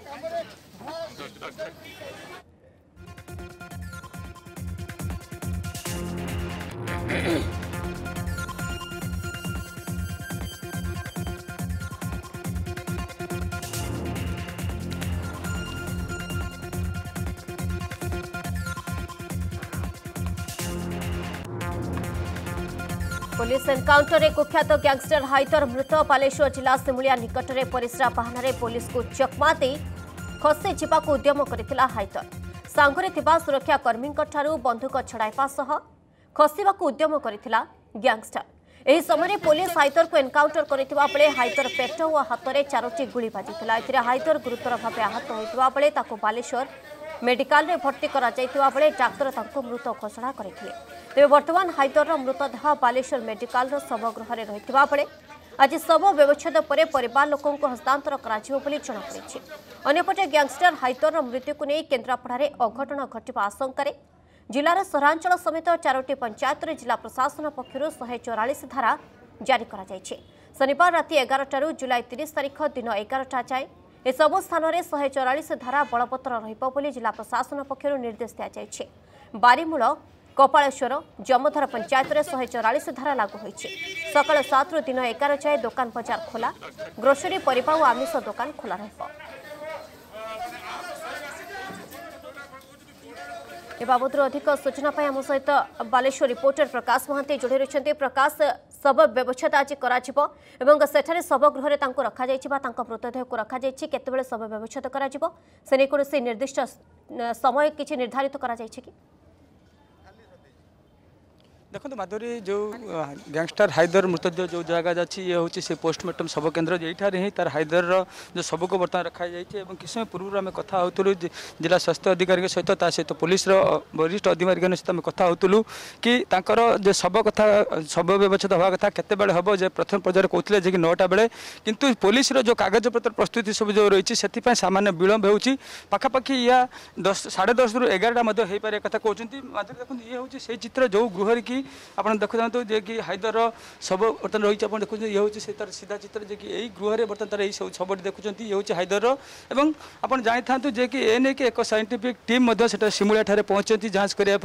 ପୋଲିସ ଏନ୍କାଉଣ୍ଟରରେ କୁଖ୍ୟାତ ଗ୍ୟାଙ୍ଗଷ୍ଟର ହାଇଦର ମୃତ ବାଲେଶ୍ୱର ଜିଲ୍ଲା ସିମୁଳିଆ ନିକଟରେ ପରିସ୍ରା ବାହାନାରେ ପୋଲିସକୁ ଚକମା ଦେଇ ଖସି ଯିବାକୁ ଉଦ୍ୟମ କରିଥିଲା ହାଇଦର ସାଙ୍ଗରେ ଥିବା ସୁରକ୍ଷାକର୍ମୀଙ୍କଠାରୁ ବନ୍ଧୁକ ଛଡ଼ାଇବା ସହ ଖସିବାକୁ ଉଦ୍ୟମ କରିଥିଲା ଗ୍ୟାଙ୍ଗଷ୍ଟର ଏହି ସମୟରେ ପୋଲିସ ହାଇଦରକୁ ଏନ୍କାଉଣ୍ଟର କରିଥିବା ବେଳେ ହାଇଦର ପେଟ ଓ ହାତରେ ଚାରୋଟି ଗୁଳି ବାଜିଥିଲା ଏଥିରେ ହାଇଦର ଗୁରୁତର ଭାବେ ଆହତ ହୋଇଥିବା ବେଳେ ତାକୁ ବାଲେଶ୍ୱର ମେଡିକାଲରେ ଭର୍ତ୍ତି କରାଯାଇଥିବା ବେଳେ ଡାକ୍ତର ତାଙ୍କୁ ମୃତ ଘୋଷଣା କରିଥିଲେ। ତେବେ ବର୍ତ୍ତମାନ ହାଇଦରର ମୃତଦେହ ବାଲେଶ୍ୱର ମେଡିକାଲର ଶବଗୃହରେ ରହିଥିବା ବେଳେ ଆଜି ଶବ ବ୍ୟବଚ୍ଛେଦ ପରେ ପରିବାର ଲୋକଙ୍କୁ ହସ୍ତାନ୍ତର କରାଯିବ ବୋଲି ଜଣାପଡ଼ିଛି। ଅନ୍ୟପଟେ ଗ୍ୟାଙ୍ଗଷ୍ଟର ହାଇଦରର ମୃତ୍ୟୁକୁ ନେଇ କେନ୍ଦ୍ରାପଡ଼ାରେ ଅଘଟଣ ଘଟିବା ଆଶଙ୍କାରେ ଜିଲ୍ଲାର ସହରାଞ୍ଚଳ ସମେତ ଚାରୋଟି ପଞ୍ଚାୟତରେ ଜିଲ୍ଲା ପ୍ରଶାସନ ପକ୍ଷରୁ ଶହେ ଚଉରାଳିଶ ଧାରା ଜାରି କରାଯାଇଛି। ଶନିବାର ରାତି ଏଗାରଟାରୁ ଜୁଲାଇ ତିରିଶ ତାରିଖ ଦିନ ଏଗାରଟା ଯାଏଁ ଏସବୁ ସ୍ଥାନରେ ଶହେ ଚଉରାଳିଶ ଧାରା ବଳବତ୍ତର ରହିବ ବୋଲି ଜିଲ୍ଲା ପ୍ରଶାସନ ପକ୍ଷରୁ ନିର୍ଦ୍ଦେଶ ଦିଆଯାଇଛି ବାରିମୂଳ କପାଳେଶ୍ୱର ଜମଧର ପଞ୍ଚାୟତରେ ଶହେ ଚଉରାଳିଶ ଧାରା ଲାଗୁ ହୋଇଛି। ସକାଳ ସାତରୁ ଦିନ ଏଗାର ଯାଏଁ ଦୋକାନ ବଜାର ଖୋଲା। ଗ୍ରୋସରୀ ପରିବା ଓ ଆମିଷ ଦୋକାନ ଖୋଲା ରହିବ। এ বাবদর অধিক সূচনা পাই আম সহিত বালেশ্বর রিপোর্টর প্রকাশ মহান্তি যোড়ি রয়েছেন প্রকাশ শব ব্যবচ্ছেদ আজ করা এবং সেখানে শবগৃহে তা রখাযাই বা তাঁর মৃতদেহকে রখাযাই কেতবে শব ব্যবচ্ছেদ করা সে কোণী নির্দিষ্ট সময় কিছু নির্ধারিত করা যাই কি ଦେଖନ୍ତୁ ମାଧୁରୀ ଯେଉଁ ଗ୍ୟାଙ୍ଗଷ୍ଟର ହାଇଦର ମୃତଦେହ ଯେଉଁ ଜାଗା ଅଛି ଇଏ ହେଉଛି ସେ ପୋଷ୍ଟମର୍ଟମ ଶବ କେନ୍ଦ୍ର ଏଇଠାରେ ହିଁ ତାର ହାଇଦରର ଯେଉଁ ଶବକୁ ବର୍ତ୍ତମାନ ରଖାଯାଇଛି ଏବଂ କିଛି ସମୟ ପୂର୍ବରୁ ଆମେ କଥା ହେଉଥିଲୁ ଜିଲ୍ଲା ସ୍ୱାସ୍ଥ୍ୟ ଅଧିକାରୀଙ୍କ ସହିତ ତା ସହିତ ପୋଲିସର ବରିଷ୍ଠ ଅଧିକାରୀଙ୍କ ସହିତ ଆମେ କଥା ହେଉଥିଲୁ କି ତାଙ୍କର ଯେ ଶବ କଥା ଶବ ବ୍ୟବଚ୍ଛେଦ ହେବା କଥା କେତେବେଳେ ହେବ ଯେ ପ୍ରଥମ ପର୍ଯ୍ୟାୟରେ କହୁଥିଲେ ଯେ କି ନଅଟା ବେଳେ କିନ୍ତୁ ପୋଲିସର ଯେଉଁ କାଗଜପତ୍ର ପ୍ରସ୍ତୁତି ସବୁ ଯେଉଁ ରହିଛି ସେଥିପାଇଁ ସାମାନ୍ୟ ବିଳମ୍ବ ହେଉଛି। ପାଖାପାଖି ୟା ଦଶ ସାଢ଼େ ଦଶରୁ ଏଗାରଟା ମଧ୍ୟ ହେଇପାରେ କଥା କହୁଛନ୍ତି। ମାଧୁରୀ ଦେଖନ୍ତୁ ଇଏ ହେଉଛି ସେଇ ଚିତ୍ର ଯେଉଁ ଗୃହରେ କି আপনার দেখুন যে কি হায়দার শব বর্তমানে রয়েছে আপনার দেখুন ইয়ে হচ্ছে সে তার সিধা চিত্র যে কি এই গৃহরে বর্তমানে তার এই শবটি দেখুন ইয়ে হচ্ছে হায়দার এবং আপনার জাঁ থাকতু যে কি এ নেই এক সাইন্টিফিক টিম সেটা শিমুলিয়া ঠারে পৌঁছতে যাঞ্চ করা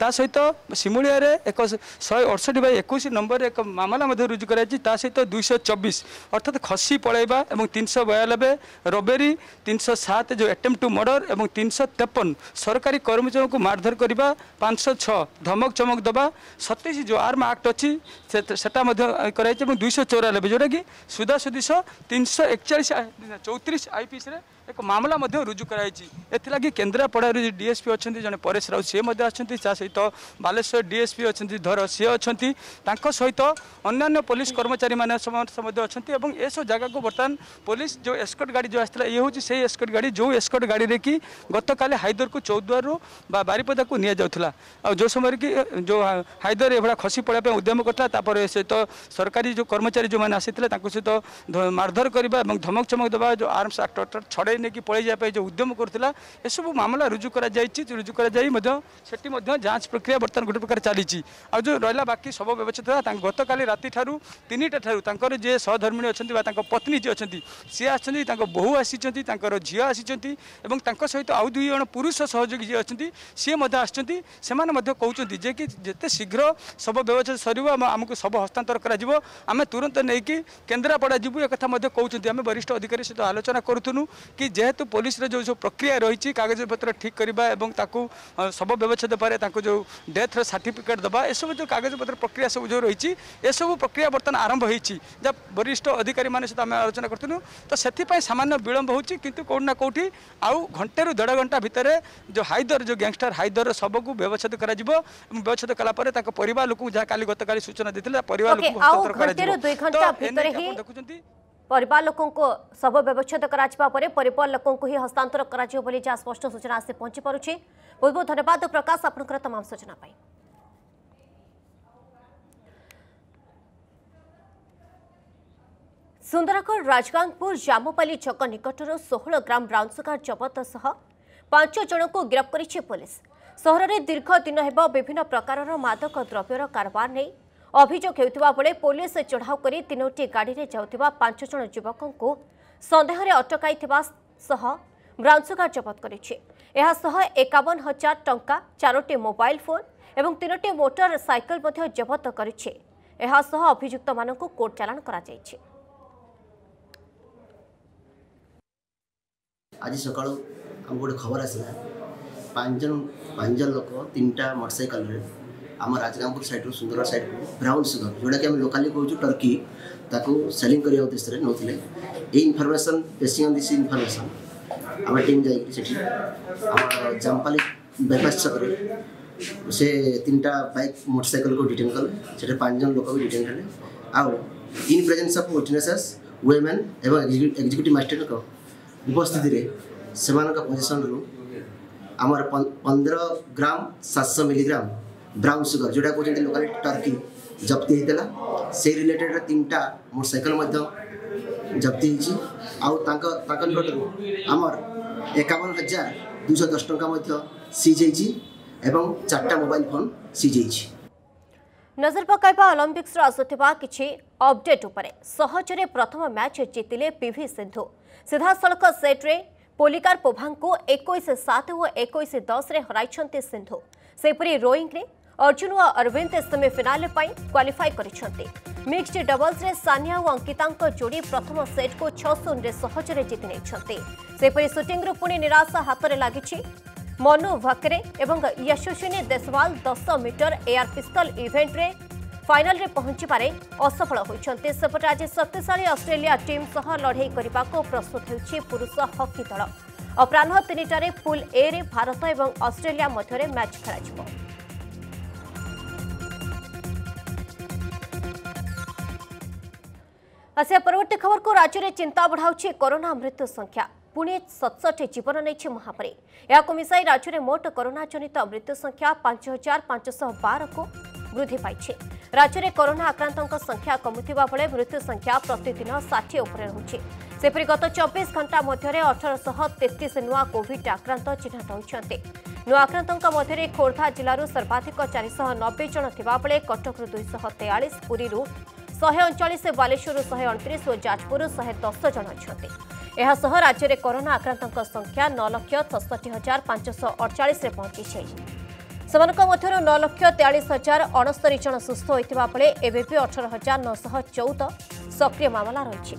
তা সহ শিমুড়িয়ার এক শহে অড়ষটি বাই একুশ নম্বরের এক মামলা রুজু করা হয়েছে তা সহ দুইশ চব্বিশ অর্থাৎ খসি পড়াইবা এবং তিনশো বয়ানব্বে রবেরি তিনশো সাত যে এটেম টু মর্ডর এবং তিনশো তেপন সরকারি কর্মচারী মারধর করা পাঁচশো ছ ধমক চমক দেওয়া ସତେଇଶ ଯେଉଁ ଆର୍ମ ଆକ୍ଟ ଅଛି। ସେଟା ମଧ୍ୟ କରାଯାଇଛି ଏବଂ ଦୁଇଶହ ଚଉରାନବେ। ଯେଉଁଟାକି ସୁଧା ସୁଦିଶ ତିନିଶହ ଏକଚାଳିଶ ଚଉତିରିଶ ଆଇପିସିରେ ଏକ ମାମଲା ମଧ୍ୟ ରୁଜୁ କରାଯାଇଛି। ଏଥିଲାଗି କେନ୍ଦ୍ରାପଡ଼ାରୁ ଡିଏସ୍ପି ଅଛନ୍ତି ଜଣେ ପରେଶ ରାଉତ ସିଏ ମଧ୍ୟ ଅଛନ୍ତି ତା ସହିତ ବାଲେଶ୍ୱର ଡିଏସ୍ପି ଅଛନ୍ତି ଧର ସିଏ ଅଛନ୍ତି। ତାଙ୍କ ସହିତ ଅନ୍ୟାନ୍ୟ ପୋଲିସ କର୍ମଚାରୀମାନେ ସମସ୍ତେ ମଧ୍ୟ ଅଛନ୍ତି ଏବଂ ଏସବୁ ଜାଗାକୁ ବର୍ତ୍ତମାନ ପୋଲିସ ଯେଉଁ ଏସ୍କଟ୍ ଗାଡ଼ି ଯେଉଁ ଆସିଥିଲା ଇଏ ହେଉଛି ସେଇ ଏସ୍କଟ୍ ଗାଡ଼ି ଯେଉଁ ଏସ୍କଟ୍ ଗାଡ଼ିରେ କି ଗତକାଲି ହାଇଦରକୁ ଚୌଦ୍ୱାରରୁ ବା ବାରିପଦାକୁ ନିଆଯାଉଥିଲା। ଆଉ ଯେଉଁ ସମୟରେ କି ଯେଉଁ ହାଇଦର ଏଭଳିଆ ଖସି ପଡ଼ିବା ପାଇଁ ଉଦ୍ୟମ କରିଥିଲା ତାପରେ ସହିତ ସରକାରୀ ଯେଉଁ କର୍ମଚାରୀ ଯେଉଁମାନେ ଆସିଥିଲେ ତାଙ୍କ ସହିତ ମାରଧର କରିବା ଏବଂ ଧମକ ଚମକ ଦେବା ଯେଉଁ ଆର୍ମସ ଆକ୍ଟ ଛଡ଼େଇ ନେଇକି ପଳେଇ ଯିବା ପାଇଁ ଯେଉଁ ଉଦ୍ୟମ କରୁଥିଲା ଏସବୁ ମାମଲା ରୁଜୁ କରାଯାଇଛି ରୁଜୁ କରାଯାଇ ମଧ୍ୟ ସେଠି ମଧ୍ୟ ଯାଞ୍ଚ ପ୍ରକ୍ରିୟା ବର୍ତ୍ତମାନ ଗୋଟେ ପ୍ରକାର ଚାଲିଛି। ଆଉ ଯେଉଁ ରହିଲା ବାକି ଶବ ବ୍ୟବଚ୍ଛେଦ ତାଙ୍କ ଗତକାଲି ରାତିଠାରୁ ତିନିଟା ଠାରୁ ତାଙ୍କର ଯିଏ ସହଧର୍ମିଣୀ ଅଛନ୍ତି ବା ତାଙ୍କ ପତ୍ନୀ ଯିଏ ଅଛନ୍ତି ସିଏ ଆସିଛନ୍ତି ତାଙ୍କ ବୋହୂ ଆସିଛନ୍ତି ତାଙ୍କର ଝିଅ ଆସିଛନ୍ତି ଏବଂ ତାଙ୍କ ସହିତ ଆଉ ଦୁଇ ଜଣ ପୁରୁଷ ସହଯୋଗୀ ଯିଏ ଅଛନ୍ତି ସିଏ ମଧ୍ୟ ଆସିଛନ୍ତି। ସେମାନେ ମଧ୍ୟ କହୁଛନ୍ତି ଯେ କି ଯେତେ ଶୀଘ୍ର ଶବ ବ୍ୟବଚ୍ଛେଦ ସରିବ ଆମ- ଆମକୁ ଶବ ହସ୍ତାନ୍ତର କରାଯିବ ଆମେ ତୁରନ୍ତ ନେଇକି କେନ୍ଦ୍ରାପଡ଼ା ଯିବୁ ଏକଥା ମଧ୍ୟ କହୁଛନ୍ତି। ଆମେ ବରିଷ୍ଠ ଅଧିକାରୀ ସହିତ ଆଲୋଚନା କରୁଥିଲୁ କି ଯେହେତୁ ପୋଲିସର ଯେଉଁ ସବୁ ପ୍ରକ୍ରିୟା ରହିଛି କାଗଜପତ୍ର ଠିକ୍ କରିବା ଏବଂ ତାକୁ ଅ, ଶବ ବ୍ୟବଚ୍ଛେଦ ପରେ ତାଙ୍କୁ ଯେଉଁ ଡେଥର ସାର୍ଟିଫିକେଟ୍ ଦେବା ଏସବୁ ଯେଉଁ କାଗଜପତ୍ର ପ୍ରକ୍ରିୟା ସବୁ ଯେଉଁ ରହିଛି ଏସବୁ ପ୍ରକ୍ରିୟା ବର୍ତ୍ତମାନ ଆରମ୍ଭ ହୋଇଛି। ଯାହା ବରିଷ୍ଠ ଅଧିକାରୀମାନେ ସହିତ ଆମେ ଆଲୋଚନା କରିଥିଲୁ। ତ ସେଥିପାଇଁ ସାମାନ୍ୟ ବିଳମ୍ବ ହେଉଛି କିନ୍ତୁ କେଉଁଠି ନା କେଉଁଠି ଆଉ ଘଣ୍ଟେରୁ ଦେଢ଼ ଘଣ୍ଟା ଭିତରେ ଯେଉଁ ହାଇଦର ଯେଉଁ ଗ୍ୟାଙ୍ଗଷ୍ଟର ହାଇଦରର ଶବକୁ ବ୍ୟବଚ୍ଛେଦ କରାଯିବ ଏବଂ ବ୍ୟବଚ୍ଛେଦ କଲା ପରେ ତାଙ୍କ ପରିବାର ଲୋକଙ୍କୁ ଯାହା କାଲି ଗତକାଲି ସୂଚନା ଦେଇଥିଲେ ତା ପରିବାର ଓକେ, ଲୋକଙ୍କୁ ଆଉ ହସ୍ତାନ୍ତର ଘଣ୍ଟେରୁ କରାଯିବ। ଦୁଇ ତ ଘଣ୍ଟା ଏ ନେଇକି ଭିତରେ ହିଁ ଆପଣ ଦେଖୁଛନ୍ତି। ପରିବାର ଲୋକଙ୍କୁ ଶବ ବ୍ୟବଚ୍ଛେଦ କରାଯିବା ପରେ ପରିବାର ଲୋକଙ୍କୁ ହିଁ ହସ୍ତାନ୍ତର କରାଯିବ ବୋଲି ଯାହା ସ୍ପଷ୍ଟ ସୂଚନା ଆସି ପହଞ୍ଚି ପାରୁଛି ବହୁତ ବହୁତ ଧନ୍ୟବାଦ ପ୍ରକାଶ ଆପଣଙ୍କର ତମାମ ସୂଚନା ପାଇଁ ସୁନ୍ଦରଗଡ଼ ରାଜଗାଙ୍ଗପୁର ଜାମପାଲି ଛକ ନିକଟରୁ ଷୋହଳ ଗ୍ରାମ ବ୍ରାଉନ ସୁଗାର ଜବତ ସହ ପାଞ୍ଚ ଜଣଙ୍କୁ ଗିରଫ କରିଛି ପୋଲିସ। ସହରରେ ଦୀର୍ଘ ଦିନ ହେବ ବିଭିନ୍ନ ପ୍ରକାରର ମାଦକ ଦ୍ରବ୍ୟର କାରବାର ନେଇ ଅଭିଯୋଗ ହେଉଥିବା ବେଳେ ପୋଲିସ ଚଢ଼ାଉ କରି ତିନୋଟି ଗାଡ଼ିରେ ଯାଉଥିବା ପାଞ୍ଚ ଜଣ ଯୁବକଙ୍କୁ ସନ୍ଦେହରେ ଅଟକାଇଥିବା ସହ ବ୍ରାଉନ ସୁଗାର ଜବତ କରିଛି ଏହାସହ ଏକାବନ ହଜାର ଟଙ୍କା ଚାରୋଟି ମୋବାଇଲ ଫୋନ୍ ଏବଂ ତିନୋଟି ମୋଟର ସାଇକେଲ ମଧ୍ୟ ଜବତ କରିଛି। ଏହାସହ ଅଭିଯୁକ୍ତମାନଙ୍କୁ କୋର୍ଟ ଚାଲାଣ କରାଯାଇଛି। ଆଜି ସକାଳୁ ଆମକୁ ଗୋଟେ ଖବର ଆସିଲା। ପାଞ୍ଚ ଜଣ ପାଞ୍ଚ ଜଣ ଲୋକ ତିନିଟା ମୋଟରସାଇକେଲରେ आम राजगामपुर सैड्रु सुंदर सैड ब्राउन सुगर जोटा कि आम लोकाली कहूँ टर्की ताको सेलिंग करने उद्देश्य नौते ये इनफर्मेसन बेसिंग दिस इनफर्मेसन आम टीम जा जामपाली बैपास छक से तीन टा बैक मोटरसाइकिल को डिटेन कले से पाँच जन लोक भी डिटेन कले आउ in presence of witnesses women एवं एक्जिक्यूटिव मास्टर उपस्थित से पोजिशन रु आमर पंद्रह ग्राम सात सौ मिलीग्राम ବ୍ରାଉନ୍ ସୁଗର ଯେଉଁଟା କହୁଛନ୍ତି ଲୋକାଲି ଟର୍କି ଜପ୍ତି ହେଇଥିଲା ସେଇ ରିଲେଟେଡ଼୍ ତିନିଟା ମୋଟରସାଇକେଲ ମଧ୍ୟ ଜପ୍ତି ହେଇଛି ଆଉ ତାଙ୍କ ତାଙ୍କ ନିକଟରୁ ଆମର ଏକାବନ ହଜାର ଦୁଇଶହ ଦଶ ଟଙ୍କା ମଧ୍ୟ ସିଜ୍ ହେଇଛି ଏବଂ ଚାରିଟା ମୋବାଇଲ ଫୋନ୍ ସିଜ୍ ହେଇଛି ନଜର ପକାଇବା ଅଲିମ୍ପିକ୍ସର ଆସୁଥିବା କିଛି ଅପଡେଟ୍ ଉପରେ ସହଜରେ ପ୍ରଥମ ମ୍ୟାଚ୍ ଜିତିଲେ ପିଭି ସିନ୍ଧୁ ସିଧାସଳଖ ସେଟ୍ରେ ପୋଲିକାର ପୋଭାଙ୍କୁ ଏକୋଇଶ ସାତ ଓ ଏକୋଇଶ ଦଶରେ ହରାଇଛନ୍ତି ସିନ୍ଧୁ ସେହିପରି ରୋଇଂରେ ଅର୍ଜୁନ ଓ ଅରବିନ୍ଦ ସେମିଫିନାଲ ପାଇଁ କ୍ୱାଲିଫାଇ କରିଛନ୍ତି ମିକ୍ସଡ ଡବଲ୍ସରେ ସାନିଆ ଓ ଅଙ୍କିତାଙ୍କ ଯୋଡ଼ି ପ୍ରଥମ ସେଟ୍କୁ ଛଅ ଶୂନରେ ସହଜରେ ଜିତି ନେଇଛନ୍ତି ସେହିପରି ସୁଟିଂରୁ ପୁଣି ନିରାଶା ହାତରେ ଲାଗିଛି ମନୁ ଭକରେ ଏବଂ ୟଶସ୍ୱିନୀ ଦେଶୱାଲ ଦଶ ମିଟର ଏୟାର ପିସ୍ତଲ ଇଭେଣ୍ଟରେ ଫାଇନାଲରେ ପହଞ୍ଚିବାରେ ଅସଫଳ ହୋଇଛନ୍ତି ସେପଟେ ଆଜି ଶକ୍ତିଶାଳୀ ଅଷ୍ଟ୍ରେଲିଆ ଟିମ୍ ସହ ଲଢ଼େଇ କରିବାକୁ ପ୍ରସ୍ତୁତ ହେଉଛି ପୁରୁଷ ହକି ଦଳ ଅପରାହ୍ନ ତିନିଟାରେ ପୁଲ୍ ଏରେ ଭାରତ ଏବଂ ଅଷ୍ଟ୍ରେଲିଆ ମଧ୍ୟରେ ମ୍ୟାଚ୍ ଖେଳାଯିବ। ଆସିବା ପରବର୍ତ୍ତୀ ଖବରକୁ ରାଜ୍ୟରେ ଚିନ୍ତା ବଢ଼ାଉଛି କରୋନା ମୃତ୍ୟୁ ସଂଖ୍ୟା। ପୁଣି ସତଷଠି ଜୀବନ ନେଇଛି ମହାମାରୀ। ଏହାକୁ ମିଶାଇ ରାଜ୍ୟରେ ମୋଟ କରୋନା ଜନିତ ମୃତ୍ୟୁ ସଂଖ୍ୟା ପାଞ୍ଚ ହଜାର ପାଞ୍ଚଶହ ବାରକୁ ବୃଦ୍ଧି ପାଇଛି। ରାଜ୍ୟରେ କରୋନା ଆକ୍ରାନ୍ତଙ୍କ ସଂଖ୍ୟା କମୁଥିବା ବେଳେ ମୃତ୍ୟୁ ସଂଖ୍ୟା ପ୍ରତିଦିନ ଷାଠିଏ ଉପରେ ରହୁଛି। ସେପରି ଗତ ଚବିଶ ଘଣ୍ଟା ମଧ୍ୟରେ ଅଠରଶହ ତେତିଶ ନୂଆ କୋଭିଡ୍ ଆକ୍ରାନ୍ତ ଚିହ୍ନଟ ହୋଇଛନ୍ତି। ନୂଆ ଆକ୍ରାନ୍ତଙ୍କ ମଧ୍ୟରେ ଖୋର୍ଦ୍ଧା ଜିଲ୍ଲାରୁ ସର୍ବାଧିକ ଚାରିଶହ ନବେ ଜଣ ଥିବାବେଳେ କଟକରୁ ଦୁଇଶହ ତେୟାଳିଶ ପୁରୀରୁ ଶହେ ଅଣଚାଳିଶ ବାଲେଶ୍ୱରରୁ ଶହେ ଅଣତିରିଶ ଓ ଯାଜପୁରରୁ ଶହେ ଦଶ ଜଣ ଅଛନ୍ତି। ଏହାସହ ରାଜ୍ୟରେ କରୋନା ଆକ୍ରାନ୍ତଙ୍କ ସଂଖ୍ୟା ନଅ ଲକ୍ଷ ଛଷଠି ହଜାର ପାଞ୍ଚଶହ ଅଡ଼ଚାଳିଶରେ ପହଞ୍ଚିଛି। ସେମାନଙ୍କ ମଧ୍ୟରୁ ନଅ ଲକ୍ଷ ତେୟାଳିଶ ହଜାର ଅଣସ୍ତରୀ ଜଣ ସୁସ୍ଥ ହୋଇଥିବା ବେଳେ ଏବେ ବି ଅଠର ହଜାର ନଅଶହ ଚଉଦ ସକ୍ରିୟ ମାମଲା ରହିଛି।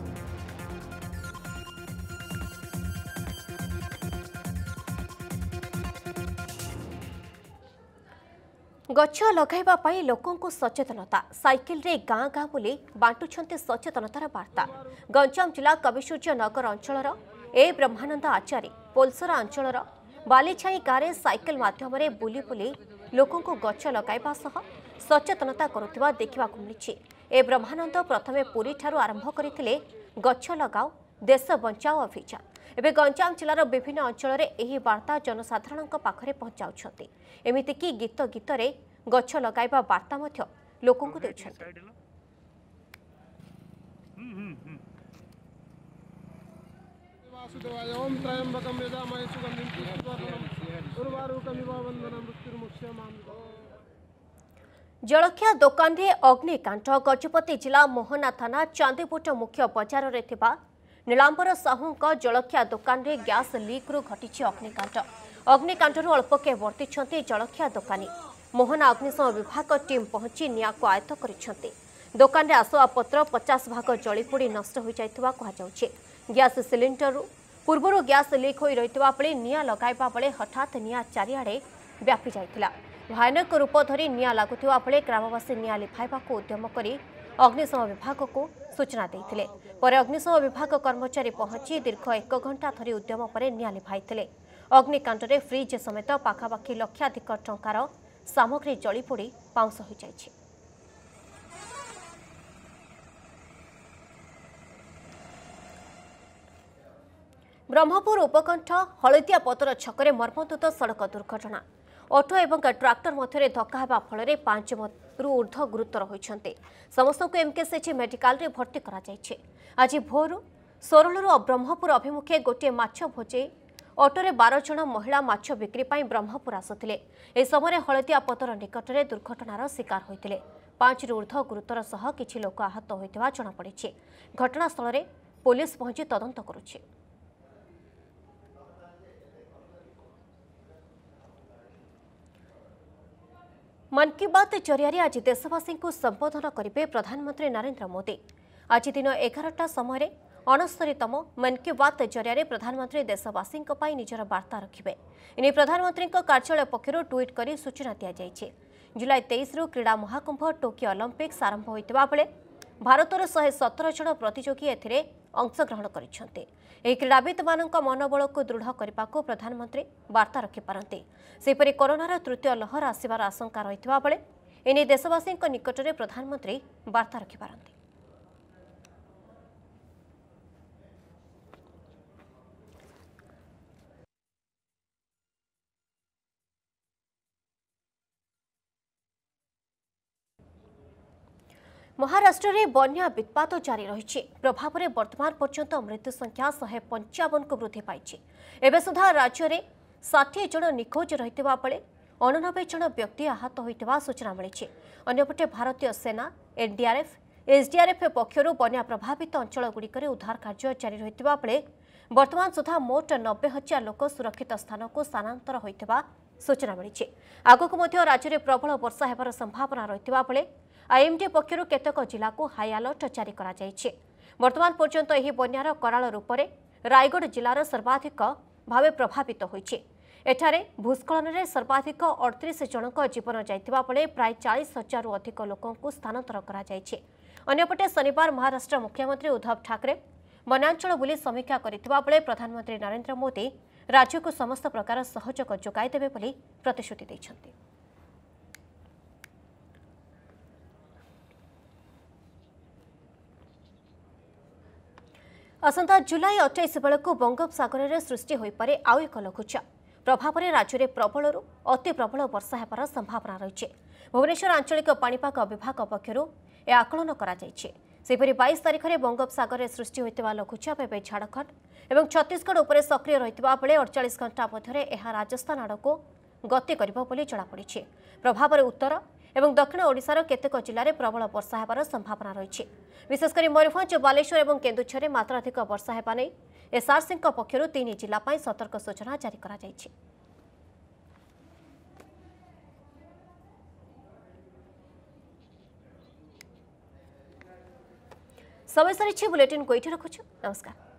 ଗଛ ଲଗାଇବା ପାଇଁ ଲୋକଙ୍କୁ ସଚେତନତା। ସାଇକେଲରେ ଗାଁ ଗାଁ ବୁଲି ବାଣ୍ଟୁଛନ୍ତି ସଚେତନତାର ବାର୍ତ୍ତା। ଗଞ୍ଜାମ ଜିଲ୍ଲା କବିସୂର୍ଯ୍ୟ ନଗର ଅଞ୍ଚଳର ଏ ବ୍ରହ୍ମାନନ୍ଦ ଆଚାରୀ ପୋଲସରା ଅଞ୍ଚଳର ବାଲିଛାଇ ଗାଁରେ ସାଇକେଲ ମାଧ୍ୟମରେ ବୁଲି ବୁଲି ଲୋକଙ୍କୁ ଗଛ ଲଗାଇବା ସହ ସଚେତନତା କରୁଥିବା ଦେଖିବାକୁ ମିଳିଛି। ଏ ବ୍ରହ୍ମାନନ୍ଦ ପ୍ରଥମେ ପୁରୀଠାରୁ ଆରମ୍ଭ କରିଥିଲେ ଗଛ ଲଗାଅ ଦେଶ ବଞ୍ଚାଓ ଅଭିଯାନ। ଏବେ ଗଞ୍ଜାମ ଜିଲ୍ଲାର ବିଭିନ୍ନ ଅଞ୍ଚଳରେ ଏହି ବାର୍ତ୍ତା ଜନସାଧାରଣଙ୍କ ପାଖରେ ପହଞ୍ଚାଉଛନ୍ତି। ଏମିତିକି ଗୀତ ଗୀତରେ ଗଛ ଲଗାଇବା ବାର୍ତ୍ତା ମଧ୍ୟ ଲୋକଙ୍କୁ ଦେଉଛନ୍ତି। ଜଳଖିଆ ଦୋକାନରେ ଅଗ୍ନିକାଣ୍ଡ। ଗଜପତି ଜିଲ୍ଲା ମୋହନା ଥାନା ଚାନ୍ଦିପୁଟ ମୁଖ୍ୟ ବଜାରରେ ଥିବା ନୀଳାମ୍ବର ସାହୁଙ୍କ ଜଳଖିଆ ଦୋକାନରେ ଗ୍ୟାସ୍ ଲିକ୍ରୁ ଘଟିଛି ଅଗ୍ନିକାଣ୍ଡ। ଅଗ୍ନିକାଣ୍ଡରୁ ଅଳ୍ପକେ ବର୍ତ୍ତିଛନ୍ତି ଜଳଖିଆ ଦୋକାନୀ। ମୋହନା ଅଗ୍ନିଶମ ବିଭାଗ ଟିମ୍ ପହଞ୍ଚି ନିଆଁକୁ ଆୟତ୍ତ କରିଛନ୍ତି। ଦୋକାନରେ ଆସବାବପତ୍ର ପଚାଶ ଭାଗ ଜଳିପୋଡ଼ି ନଷ୍ଟ ହୋଇଯାଇଥିବା କୁହାଯାଉଛି। ଗ୍ୟାସ୍ ସିଲିଣ୍ଡରରୁ ପୂର୍ବରୁ ଗ୍ୟାସ୍ ଲିକ୍ ହୋଇ ରହିଥିବା ବେଳେ ନିଆଁ ଲଗାଇବା ବେଳେ ହଠାତ୍ ନିଆଁ ଚାରିଆଡ଼େ ବ୍ୟାପି ଯାଇଥିଲା। ଭୟାନକ ରୂପ ଧରି ନିଆଁ ଲାଗୁଥିବା ବେଳେ ଗ୍ରାମବାସୀ ନିଆଁ ଲିଭାଇବାକୁ ଉଦ୍ୟମ କରି ଅଗ୍ନିଶମ ବିଭାଗକୁ ସୂଚନା ଦେଇଥିଲେ। ପରେ ଅଗ୍ନିଶମ ବିଭାଗ କର୍ମଚାରୀ ପହଞ୍ଚି ଦୀର୍ଘ ଏକ ଘଣ୍ଟା ଧରି ଉଦ୍ୟମ ପରେ ନିଆଁ ଲିଭାଇଥିଲେ। ଅଗ୍ନିକାଣ୍ଡରେ ଫ୍ରିଜ୍ ସମେତ ପାଖାପାଖି ଲକ୍ଷାଧିକ ଟଙ୍କାର ସାମଗ୍ରୀ ଜଳିପୋଡ଼ି ପାଉଁଶ ହୋଇଯାଇଛି। ବ୍ରହ୍ମପୁର ଉପକଣ୍ଠ ହଳଦିଆ ପତର ଛକରେ ମର୍ମନ୍ତୁଦ ସଡ଼କ ଦୁର୍ଘଟଣା। ଅଟୋ ଏବଂ ଟ୍ରାକ୍ଟର ମଧ୍ୟରେ ଧକ୍କା ହେବା ଫଳରେ ପାଞ୍ଚରୁ ଉର୍ଦ୍ଧ୍ୱ ଗୁରୁତର ହୋଇଛନ୍ତି। ସମସ୍ତଙ୍କୁ ଏମ୍କେସିଏଚ୍ ମେଡିକାଲରେ ଭର୍ତ୍ତି କରାଯାଇଛି। ଆଜି ଭୋରୁ ସୋରଳରୁ ବ୍ରହ୍ମପୁର ଅଭିମୁଖେ ଗୋଟିଏ ମାଛ ଭୋଜି ଅଟୋରେ ବାର ଜଣ ମହିଳା ମାଛ ବିକ୍ରି ପାଇଁ ବ୍ରହ୍ମପୁର ଆସୁଥିଲେ। ଏହି ସମୟରେ ହଳଦିଆ ପତର ନିକଟରେ ଦୁର୍ଘଟଣାର ଶିକାର ହୋଇଥିଲେ। ପାଞ୍ଚରୁ ଉର୍ଦ୍ଧ୍ୱ ଗୁରୁତର ସହ କିଛି ଲୋକ ଆହତ ହୋଇଥିବା ଜଣାପଡ଼ିଛି। ଘଟଣାସ୍ଥଳରେ ପୋଲିସ ପହଞ୍ଚି ତଦନ୍ତ କରୁଛି। ମନ୍ କି ବାତ୍ ଜରିଆରେ ଆଜି ଦେଶବାସୀଙ୍କୁ ସମ୍ବୋଧନ କରିବେ ପ୍ରଧାନମନ୍ତ୍ରୀ ନରେନ୍ଦ୍ର ମୋଦି। ଆଜି ଦିନ ଏଗାରଟା ସମୟରେ ଅଣସ୍ତରୀତମ ମନ୍ କି ବାତ୍ ଜରିଆରେ ପ୍ରଧାନମନ୍ତ୍ରୀ ଦେଶବାସୀଙ୍କ ପାଇଁ ନିଜର ବାର୍ତ୍ତା ରଖିବେ। ଏନେଇ ପ୍ରଧାନମନ୍ତ୍ରୀଙ୍କ କାର୍ଯ୍ୟାଳୟ ପକ୍ଷରୁ ଟ୍ୱିଟ୍ କରି ସୂଚନା ଦିଆଯାଇଛି। ଜୁଲାଇ ତେଇଶରୁ କ୍ରୀଡ଼ା ମହାକୁମ୍ଭ ଟୋକିଓ ଅଲିମ୍ପିକ୍ସ ଆରମ୍ଭ ହୋଇଥିବା ବେଳେ ଭାରତର ଶହେ ସତର ଜଣ ପ୍ରତିଯୋଗୀ ଏଥିରେ ଅଂଶଗ୍ରହଣ କରିଛନ୍ତି। ଏହି କ୍ରୀଡ଼ାବିତ୍ମାନଙ୍କ ମନୋବଳକୁ ଦୃଢ଼ କରିବାକୁ ପ୍ରଧାନମନ୍ତ୍ରୀ ବାର୍ତ୍ତା ରଖିପାରନ୍ତି। ସେହିପରି କରୋନାର ତୃତୀୟ ଲହର ଆସିବାର ଆଶଙ୍କା ରହିଥିବା ବେଳେ ଏନେଇ ଦେଶବାସୀଙ୍କ ନିକଟରେ ପ୍ରଧାନମନ୍ତ୍ରୀ ବାର୍ତ୍ତା ରଖିପାରନ୍ତି। ମହାରାଷ୍ଟ୍ରରେ ବନ୍ୟା ବିତ୍ପାତ ଜାରି ରହିଛି। ପ୍ରଭାବରେ ବର୍ତ୍ତମାନ ପର୍ଯ୍ୟନ୍ତ ମୃତ୍ୟୁ ସଂଖ୍ୟା ଶହେ ପଞ୍ଚାବନକୁ ବୃଦ୍ଧି ପାଇଛି। ଏବେ ସୁଦ୍ଧା ରାଜ୍ୟରେ ଷାଠିଏ ଜଣ ନିଖୋଜ ରହିଥିବା ବେଳେ ଅଣାନବେ ଜଣ ବ୍ୟକ୍ତି ଆହତ ହୋଇଥିବା ସୂଚନା ମିଳିଛି। ଅନ୍ୟପଟେ ଭାରତୀୟ ସେନା ଏନ୍ଡିଆର୍ଏଫ୍ ଏସ୍ଡିଆର୍ଏଫ୍ ପକ୍ଷରୁ ବନ୍ୟା ପ୍ରଭାବିତ ଅଞ୍ଚଳଗୁଡ଼ିକରେ ଉଦ୍ଧାର କାର୍ଯ୍ୟ ଜାରି ରହିଥିବା ବେଳେ ବର୍ତ୍ତମାନ ସୁଦ୍ଧା ମୋଟ ନବେ ହଜାର ଲୋକ ସୁରକ୍ଷିତ ସ୍ଥାନକୁ ସ୍ଥାନାନ୍ତର ହୋଇଥିବା ସୂଚନା ମିଳିଛି। ଆଗକୁ ମଧ୍ୟ ରାଜ୍ୟରେ ପ୍ରବଳ ବର୍ଷା ହେବାର ସମ୍ଭାବନା ରହିଥିବା ବେଳେ ଆଇଏମ୍ଡି ପକ୍ଷରୁ କେତେକ ଜିଲ୍ଲାକୁ ହାଇ ଆଲର୍ଟ ଜାରି କରାଯାଇଛି। ବର୍ତ୍ତମାନ ପର୍ଯ୍ୟନ୍ତ ଏହି ବନ୍ୟାର କରାଳ ରୂପରେ ରାୟଗଡ଼ ଜିଲ୍ଲାର ସର୍ବାଧିକ ଭାବେ ପ୍ରଭାବିତ ହୋଇଛି। ଏଠାରେ ଭୂସ୍ଖଳନରେ ସର୍ବାଧିକ ଅଠତିରିଶ ଜଣଙ୍କ ଜୀବନ ଯାଇଥିବା ବେଳେ ପ୍ରାୟ ଚାଳିଶ ହଜାରରୁ ଅଧିକ ଲୋକଙ୍କୁ ସ୍ଥାନାନ୍ତର କରାଯାଇଛି। ଅନ୍ୟପଟେ ଶନିବାର ମହାରାଷ୍ଟ୍ର ମୁଖ୍ୟମନ୍ତ୍ରୀ ଉଦ୍ଧବ ଠାକରେ ବନ୍ୟାଞ୍ଚଳ ବୁଲି ସମୀକ୍ଷା କରିଥିବା ବେଳେ ପ୍ରଧାନମନ୍ତ୍ରୀ ନରେନ୍ଦ୍ର ମୋଦି ରାଜ୍ୟକୁ ସମସ୍ତ ପ୍ରକାର ସହଯୋଗ ଯୋଗାଇ ଦେବେ ବୋଲି ପ୍ରତିଶ୍ରୁତି ଦେଇଛନ୍ତି। ଆସନ୍ତା ଜୁଲାଇ ଅଠେଇଶ ବେଳକୁ ବଙ୍ଗୋପସାଗରରେ ସୃଷ୍ଟି ହୋଇପାରେ ଆଉ ଏକ ଲଘୁଚାପ। ପ୍ରଭାବରେ ରାଜ୍ୟରେ ପ୍ରବଳରୁ ଅତି ପ୍ରବଳ ବର୍ଷା ହେବାର ସମ୍ଭାବନା ରହିଛି। ଭୁବନେଶ୍ୱର ଆଞ୍ଚଳିକ ପାଣିପାଗ ବିଭାଗ ପକ୍ଷରୁ ଏ ଆକଳନ କରାଯାଇଛି। ସେହିପରି ବାଇଶ ତାରିଖରେ ବଙ୍ଗୋପସାଗରରେ ସୃଷ୍ଟି ହୋଇଥିବା ଲଘୁଚାପ ଏବେ ଝାଡ଼ଖଣ୍ଡ ଏବଂ ଛତିଶଗଡ଼ ଉପରେ ସକ୍ରିୟ ରହିଥିବା ବେଳେ ଅଡ଼ଚାଳିଶ ଘଣ୍ଟା ମଧ୍ୟରେ ଏହା ରାଜସ୍ଥାନ ଆଡ଼କୁ ଗତି କରିବ ବୋଲି ଜଣାପଡ଼ିଛି। ପ୍ରଭାବରେ ଉତ୍ତର ଏବଂ ଦକ୍ଷିଣ ଓଡ଼ିଶାର କେତେକ ଜିଲ୍ଲାରେ ପ୍ରବଳ ବର୍ଷା ହେବାର ସମ୍ଭାବନା ରହିଛି। ବିଶେଷକରି ମୟୂରଭଞ୍ଜ ବାଲେଶ୍ୱର ଏବଂ କେନ୍ଦୁଝରରେ ମାତ୍ରାଧିକ ବର୍ଷା ହେବା ନେଇ ଏସ୍ଆର୍ସିଙ୍କ ପକ୍ଷରୁ ତିନି ଜିଲ୍ଲା ପାଇଁ ସତର୍କ ସୂଚନା ଜାରି କରାଯାଇଛି। ସମୟ ସରିଛି ବୁଲେଟିନ୍କୁ ଏଇଠି ରଖୁଛୁ। ନମସ୍କାର।